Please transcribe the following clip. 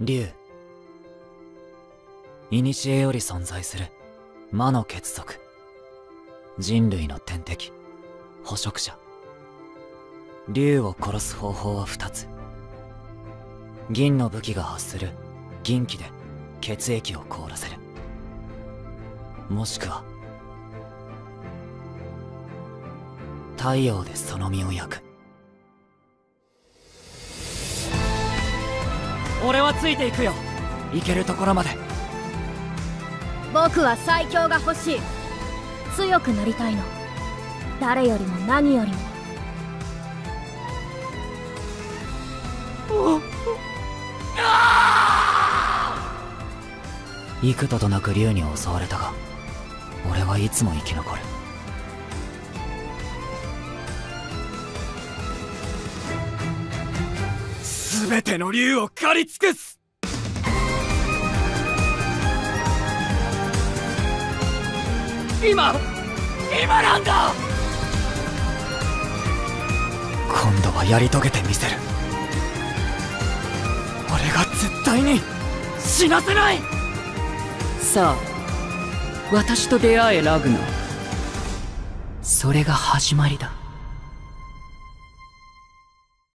竜。古より存在する。魔の結束。人類の天敵。捕食者。竜を殺す方法は二つ。銀の武器が発する。銀気で血液を凍らせる。もしくは太陽でその身を焼く。俺はついていくよ。行けるところまで。僕は最強が欲しい。強くなりたいの。誰よりも何よりも。幾度となく竜に襲われたが俺はいつも生き残る全ての竜を狩り尽くす。今今なんだ！今度はやり遂げてみせる。俺が絶対に死なせない！さあ私と出会えラグナ。それが始まりだ